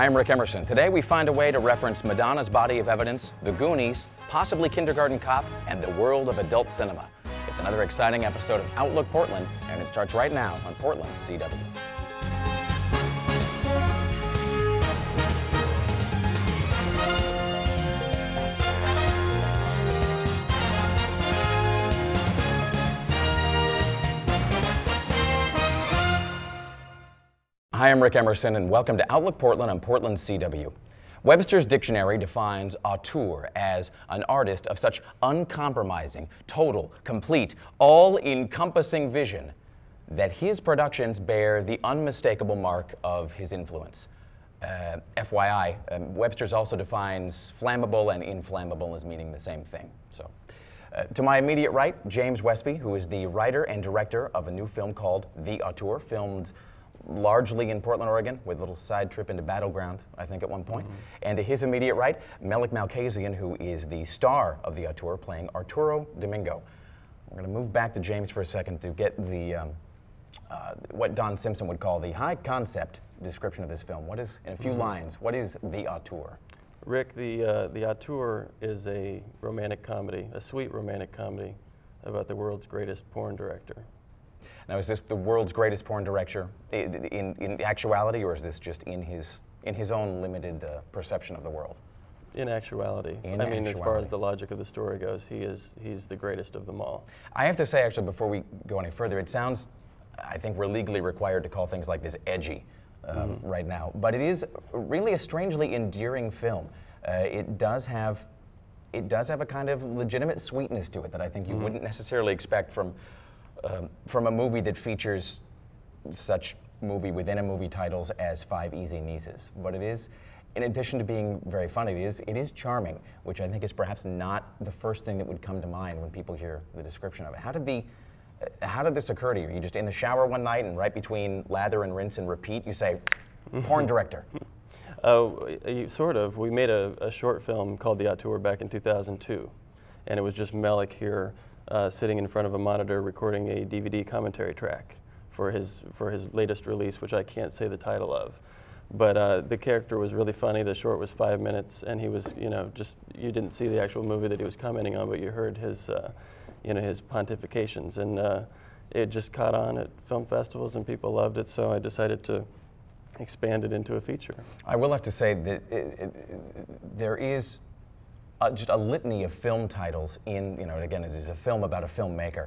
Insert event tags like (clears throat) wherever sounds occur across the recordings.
I'm Rick Emerson. Today we find a way to reference Madonna's body of evidence, The Goonies, possibly Kindergarten Cop, and the world of adult cinema. It's another exciting episode of Outlook Portland, and it starts right now on Portland CW. Hi, I'm Rick Emerson, and welcome to Outlook Portland on Portland CW. Webster's dictionary defines auteur as an artist of such uncompromising, total, complete, all encompassing vision that his productions bear the unmistakable mark of his influence. Uh, FYI, um, Webster's also defines flammable and inflammable as meaning the same thing. So, uh, to my immediate right, James Westby, who is the writer and director of a new film called The Auteur, filmed largely in Portland, Oregon, with a little side trip into Battleground, I think, at one point. Mm-hmm. And to his immediate right, Melik Malkasian, who is the star of the auteur, playing Arturo Domingo. We're going to move back to James for a second to get the um, uh, what Don Simpson would call the high concept description of this film. What is, in a few mm-hmm. lines, what is the auteur? Rick, the uh, the auteur is a romantic comedy, a sweet romantic comedy about the world's greatest porn director. Now, is this the world's greatest porn director in, in, actuality, or is this just in his, in his own limited uh, perception of the world? In actuality. In I mean, actuality. as far as the logic of the story goes, he is, he's the greatest of them all. I have to say, actually, before we go any further, it sounds, I think we're legally required to call things like this edgy um, mm-hmm. right now, but it is really a strangely endearing film. Uh, it does have it does have a kind of legitimate sweetness to it that I think you mm-hmm. wouldn't necessarily expect from um, from a movie that features such movie within a movie titles as Five Easy Nieces. But it is, in addition to being very funny, it is, it is charming, which I think is perhaps not the first thing that would come to mind when people hear the description of it. How did the uh, how did this occur to you? Are you just in the shower one night and right between lather and rinse and repeat, you say, porn director? (laughs) Uh, sort of. We made a, a, short film called The Auteur back in 2002, and it was just Melik here uh, sitting in front of a monitor recording a DVD commentary track for his, for his latest release, which I can't say the title of. But uh, the character was really funny. The short was five minutes, and he was, you know, just you didn't see the actual movie that he was commenting on, but you heard his, uh, you know, his pontifications, and uh, it just caught on at film festivals, and people loved it. So I decided to expand it into a feature. I will have to say that it, it, there is uh, just a litany of film titles in, you know, again, it is a film about a filmmaker.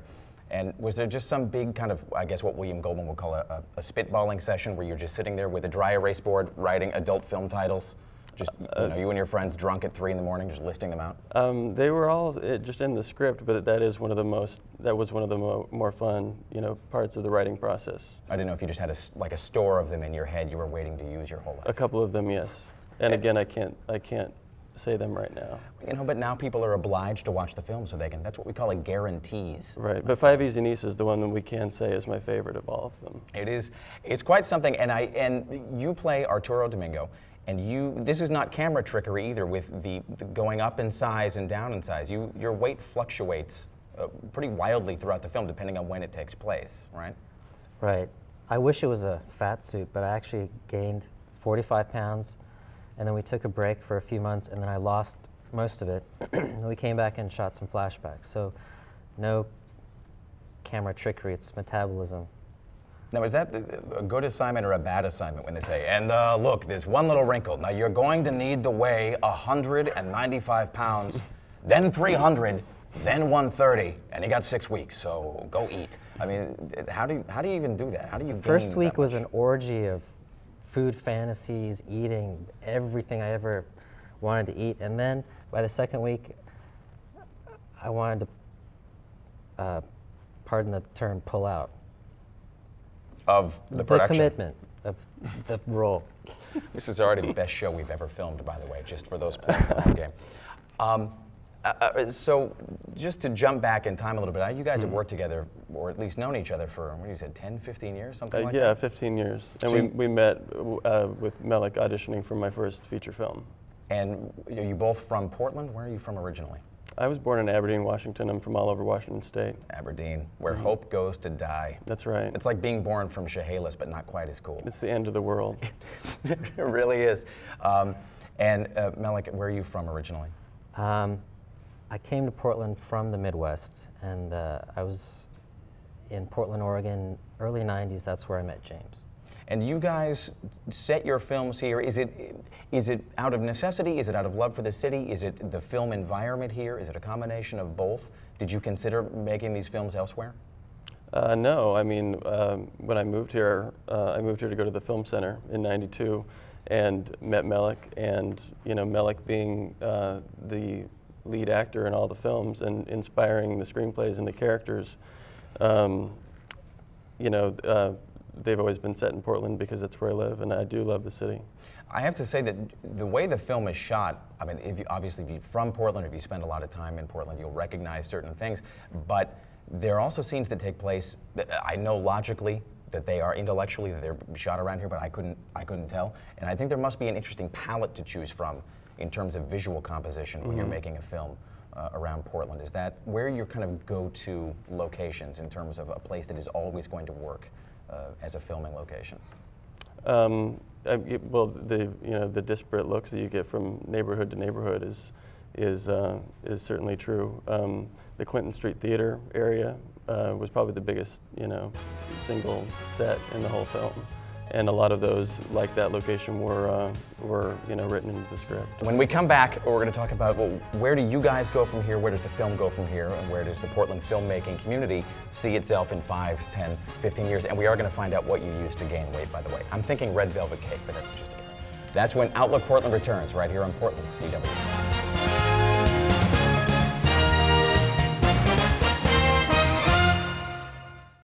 And was there just some big kind of, I guess what William Goldman would call a, a, a spitballing session where you're just sitting there with a dry erase board writing adult film titles? Just, you know, you and your friends drunk at three in the morning, just listing them out? Um, they were all uh, just in the script, but that is one of the most, that was one of the mo more fun, you know, parts of the writing process. I didn't know if you just had a, like a store of them in your head you were waiting to use your whole life. A couple of them, yes. And again, I can't, I can't say them right now. You know, but now people are obliged to watch the film so they can, that's what we call a guarantees. Right, but Five Easy Nieces is the one that we can say is my favorite of all of them. It is, it's quite something, and I, and you play Arturo Domingo, and you, this is not camera trickery either with the, the going up in size and down in size. You, your weight fluctuates uh, pretty wildly throughout the film depending on when it takes place, right? Right. I wish it was a fat suit, but I actually gained 45 pounds and then we took a break for a few months, and then I lost most of it. (clears throat) and we came back and shot some flashbacks. So, no camera trickery, it's metabolism. Now, is that a good assignment or a bad assignment when they say, and uh, look, there's one little wrinkle. Now, you're going to need to weigh 195 pounds, (laughs) then 300, then 130, and you got six weeks, so go eat. I mean, how do you, how do you even do that? How do you First week was an orgy of food fantasies, eating everything I ever wanted to eat. And then by the second week, I wanted to, uh, pardon the term, pull out. Of the production? The commitment of the role. This is already the best show we've ever filmed, by the way, just for those playing the game. Um, uh, uh, so, just to jump back in time a little bit, you guys mm-hmm. have worked together, or at least known each other for, what do you said, 10, 15 years, something uh, like yeah, that? 15 years. And so we, we met uh, with Melik auditioning for my first feature film. And are you both from Portland? Where are you from originally? I was born in Aberdeen, Washington. I'm from all over Washington State. Aberdeen, where hope goes to die. That's right. It's like being born from Chehalis, but not quite as cool. It's the end of the world. (laughs) it really is. Um, and uh, Melik, where are you from originally? Um, I came to Portland from the Midwest, and uh, I was in Portland, Oregon, early 90s. That's where I met James. And you guys set your films here. Is it is it out of necessity? Is it out of love for the city? Is it the film environment here? Is it a combination of both? Did you consider making these films elsewhere? Uh, no, I mean, um, when I moved here, uh, I moved here to go to the Film Center in '92, and met Melik. and you know, Melik being uh, the lead actor in all the films and inspiring the screenplays and the characters. Um, you know, uh, they've always been set in Portland because that's where I live, and I do love the city. I have to say that the way the film is shot, I mean, if you, obviously, if you're from Portland, if you spend a lot of time in Portland, you'll recognize certain things. But there are also scenes that take place that I know logically that they are intellectually that they're shot around here, but I couldn't I couldn't tell. And I think there must be an interesting palette to choose from in terms of visual composition when mm-hmm. you're making a film. Uh, around Portland, is that where your kind of go-to locations in terms of a place that is always going to work uh, as a filming location? Um, I, well, the you know the disparate looks that you get from neighborhood to neighborhood is is uh, is certainly true. Um, the Clinton Street Theater area uh, was probably the biggest you know single set in the whole film and a lot of those, like that location, were uh, were you know written into the script. When we come back, we're going to talk about well, where do you guys go from here? Where does the film go from here? And where does the Portland filmmaking community see itself in 5, 10, 15 years? And we are going to find out what you used to gain weight, by the way. I'm thinking red velvet cake, but that's just a guess. That's when Outlook Portland returns, right here on Portland CW.